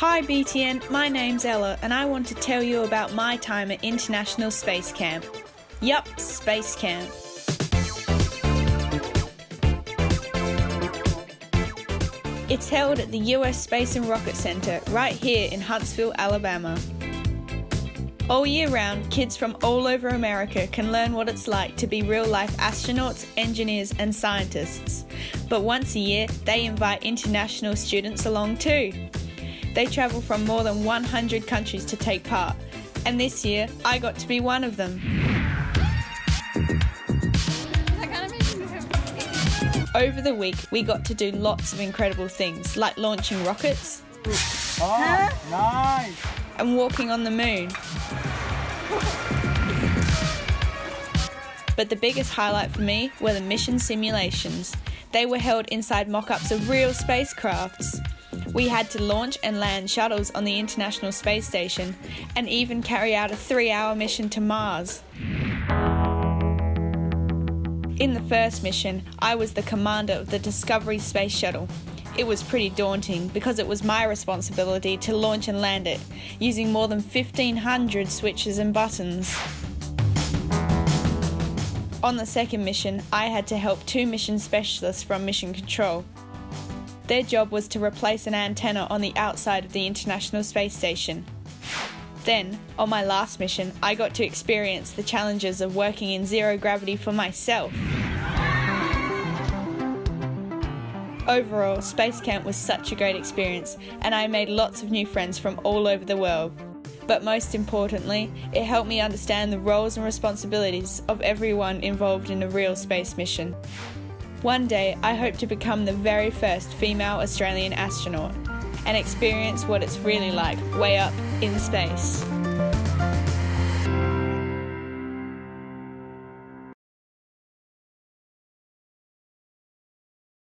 Hi BTN, my name's Ella and I want to tell you about my time at International Space Camp. Yup, Space Camp. It's held at the US Space and Rocket Center right here in Huntsville, Alabama. All year round, kids from all over America can learn what it's like to be real life astronauts, engineers, and scientists. But once a year, they invite international students along too. They travel from more than 100 countries to take part, and this year I got to be one of them. Over the week, we got to do lots of incredible things, like launching rockets Oh, nice. and walking on the moon. But the biggest highlight for me were the mission simulations. They were held inside mock ups of real spacecrafts. We had to launch and land shuttles on the International Space Station and even carry out a three hour mission to Mars. In the first mission, I was the commander of the Discovery Space Shuttle. It was pretty daunting because it was my responsibility to launch and land it, using more than 1500 switches and buttons. On the second mission, I had to help two mission specialists from Mission Control. Their job was to replace an antenna on the outside of the International Space Station. Then, on my last mission, I got to experience the challenges of working in zero gravity for myself. Overall, Space Camp was such a great experience, and I made lots of new friends from all over the world. But most importantly, it helped me understand the roles and responsibilities of everyone involved in a real space mission. One day, I hope to become the very first female Australian astronaut and experience what it's really like way up in space.